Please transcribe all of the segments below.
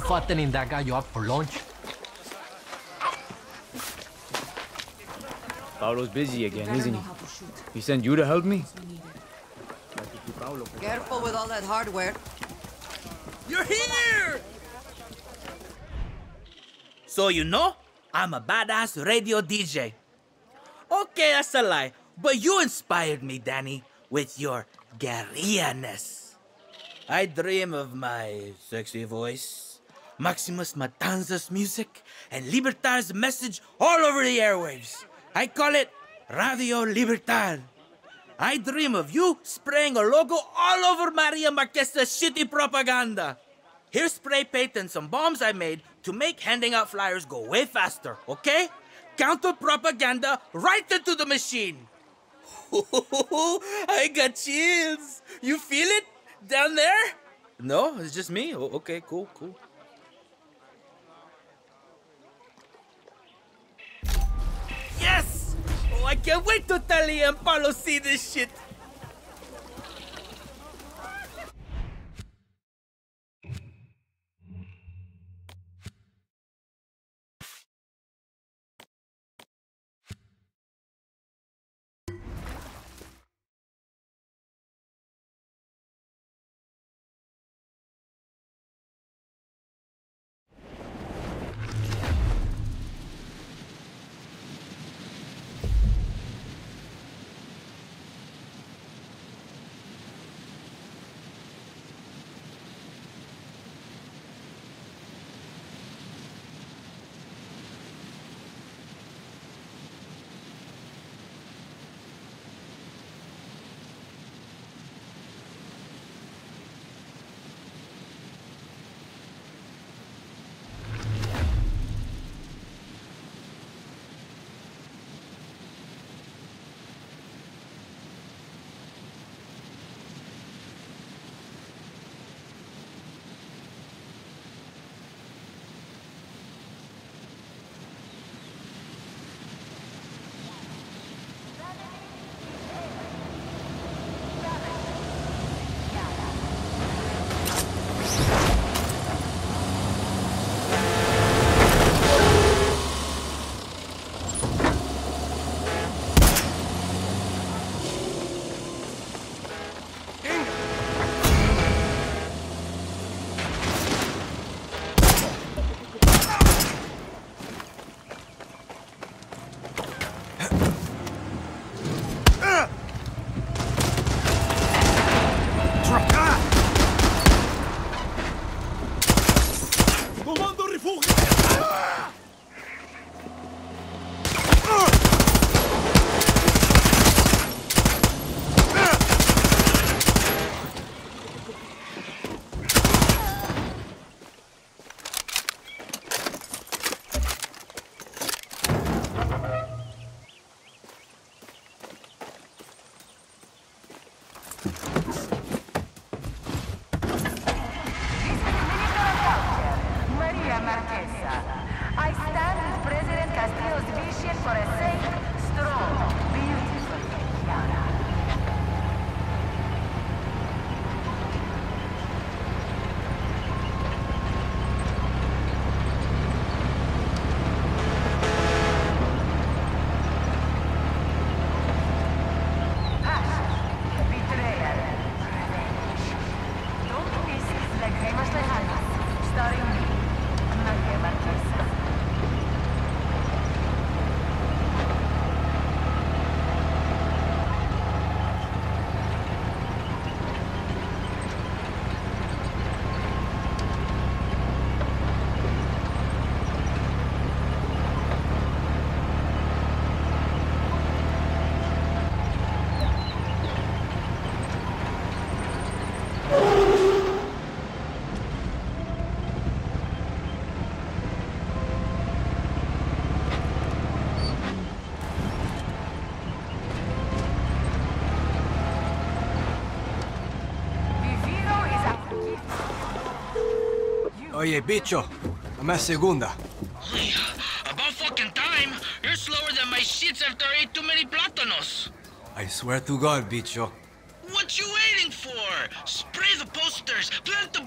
fattening that guy you up for lunch? Paolo's busy again, isn't he? He sent you to help me? Careful with all that hardware. You're here! So you know, I'm a badass radio DJ. Okay, that's a lie, but you inspired me, Danny, with your guerrilla-ness. I dream of my sexy voice, Maximas Matanza's music, and Libertad's message all over the airwaves. I call it Radio Libertad. I dream of you spraying a logo all over Maria Marquez's shitty propaganda. Here's spray paint and some bombs I made to make handing out flyers go way faster, okay? Counter propaganda right into the machine. I got chills. You feel it down there? No, it's just me. Okay, cool, cool. Oh, I can't wait to tell and Paolo see this shit. Oye, bicho, dame a segunda. About fucking time! You're slower than my shits after I ate too many plátanos! I swear to God, bicho. What you waiting for? Spray the posters, plant the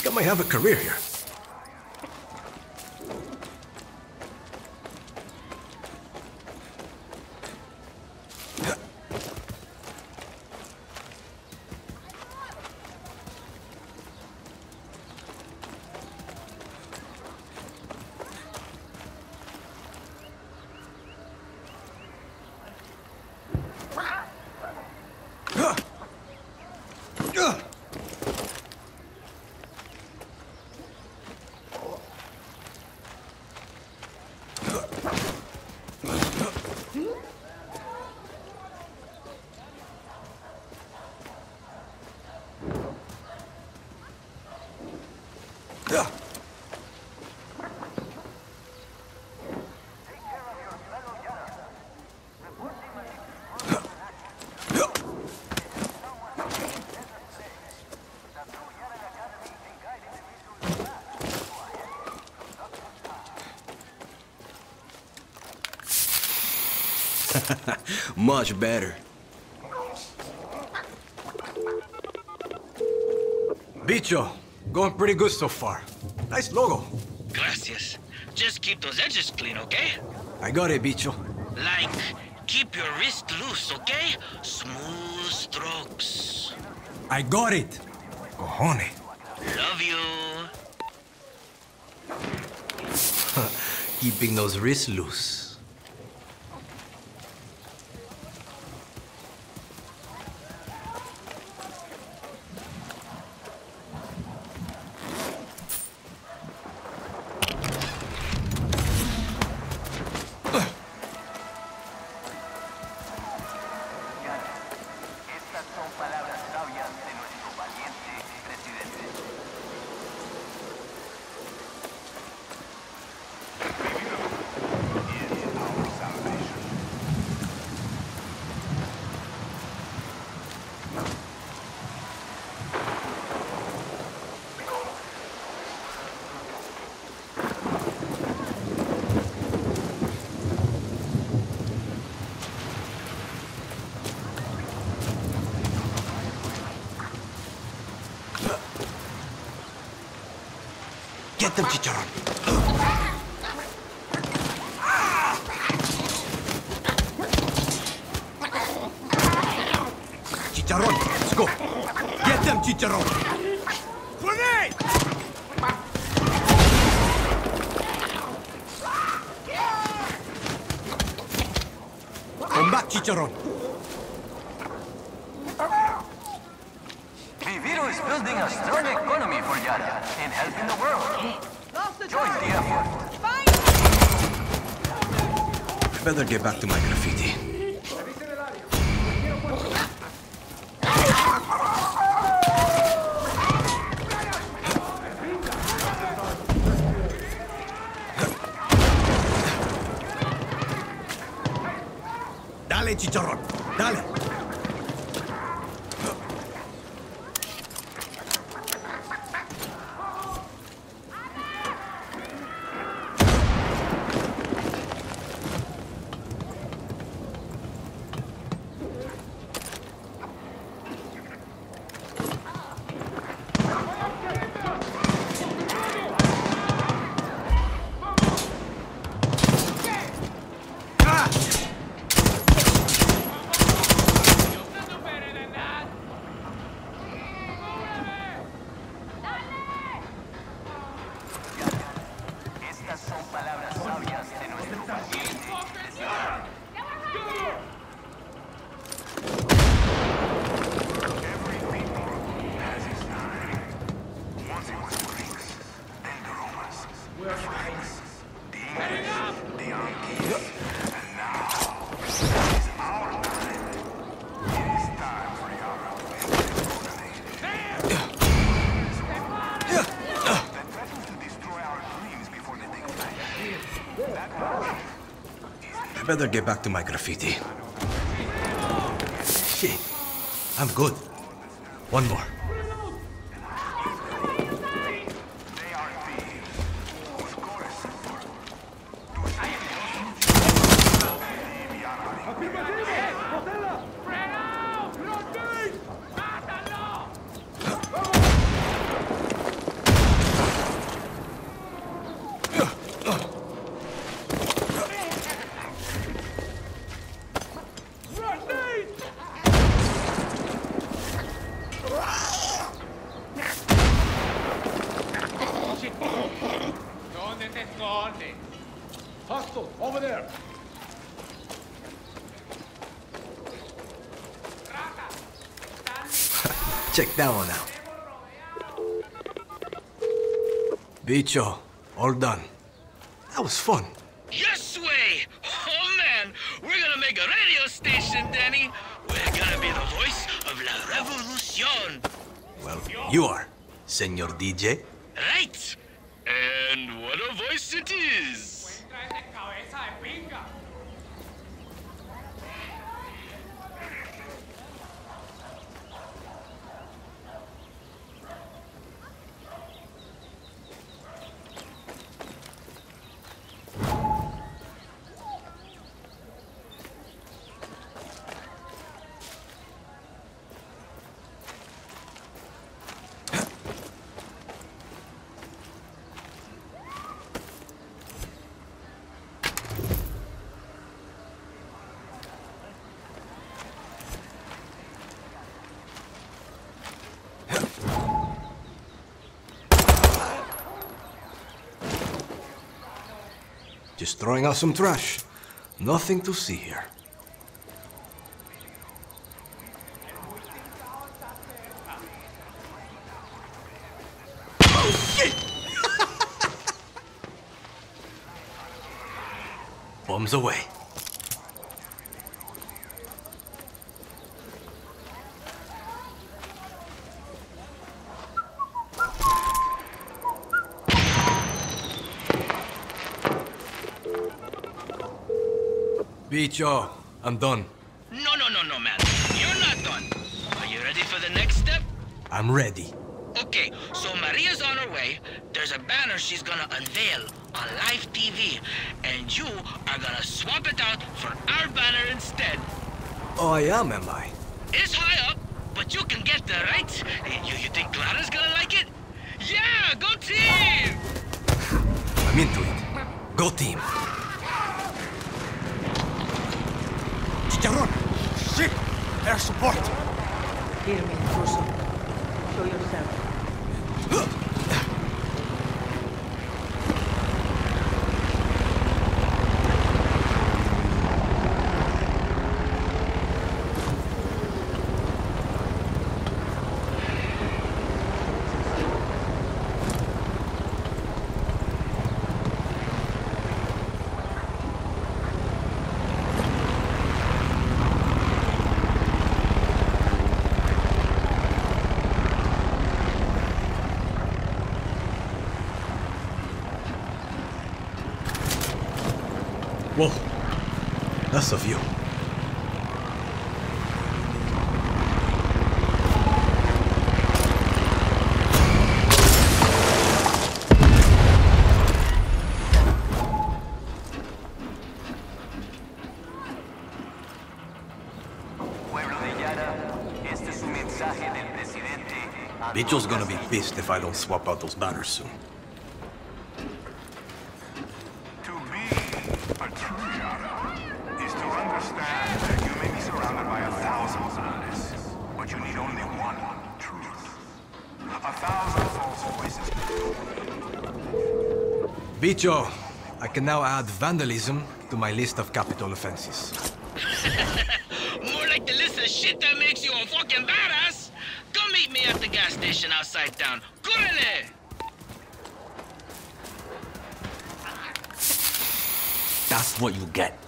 think I might have a career here. Much better. Bicho, going pretty good so far. Nice logo. Gracias. Just keep those edges clean, okay? I got it, Bicho. Like, keep your wrist loose, okay? Smooth strokes. I got it. Cojones. Love you. Keeping those wrists loose. Get them, Chicharron. Chicharron, let's go. Get them, Chicharron. Come back, Chicharron. Is building a strong economy for Yara and helping the world. Join the effort. I better get back to my graffiti. I better get back to my graffiti. Shit. I'm good. One more. Check that one out. Bicho, all done. That was fun. Yes way! Oh man, we're gonna make a radio station, Danny. We're gonna be the voice of la revolucion. Well, you are, Senor DJ. Right. And what a voice it is. Just throwing out some trash. Nothing to see here. Bombs away. Bicho, I'm done. No, no, no, no, man. You're not done. Are you ready for the next step? I'm ready. Okay, so Maria's on her way. There's a banner she's gonna unveil on live TV, and you are gonna swap it out for our banner instead. Oh, I am, am I? It's high up, but you can get there, right? You, you think Clara's gonna like it? Yeah, go team! I'm into it. Go team. Chicharron! Shit! Air support! Hear me, Russo. Show yourself. Del presidente. a Bicho's gonna be pissed if I don't swap out those banners soon. Bicho, I can now add vandalism to my list of capital offenses. More like the list of shit that makes you a fucking badass. Come meet me at the gas station outside town. Córrele! That's what you get.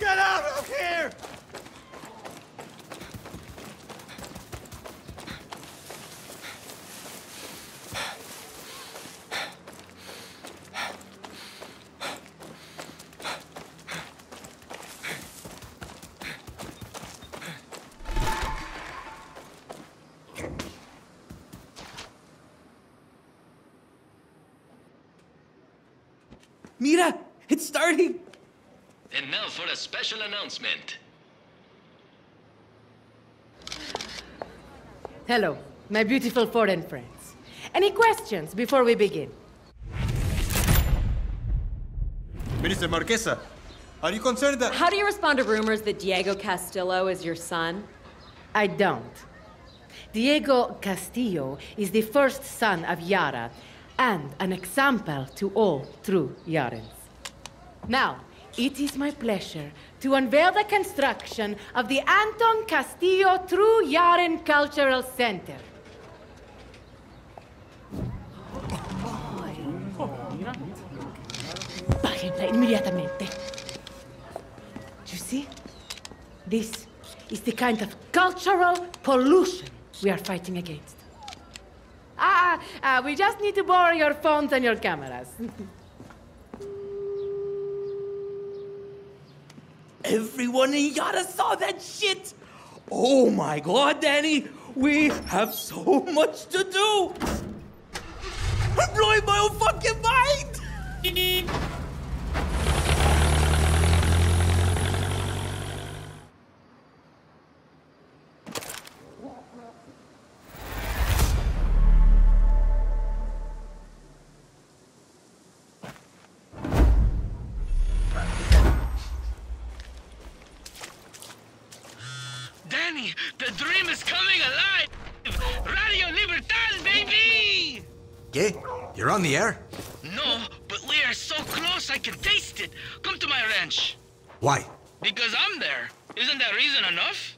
Get out of here! Mira, it's starting. And now for a special announcement. Hello, my beautiful foreign friends. Any questions before we begin? Minister Marquez, are you concerned that... How do you respond to rumors that Diego Castillo is your son? I don't. Diego Castillo is the first son of Yara and an example to all true Yarans. Now, it is my pleasure to unveil the construction of the Anton Castillo True Yaran Cultural Center. Inmediatamente. Do you see? This is the kind of cultural pollution we are fighting against. Ah, ah, we just need to borrow your phones and your cameras. Everyone in Yara saw that shit. Oh my god, Danny, we have so much to do. I'm blowing my own fucking mind. the dream is coming alive! Radio Libertad, baby! ¿Qué? You're on the air? No, but we are so close I can taste it. Come to my ranch. Why? Because I'm there. Isn't that reason enough?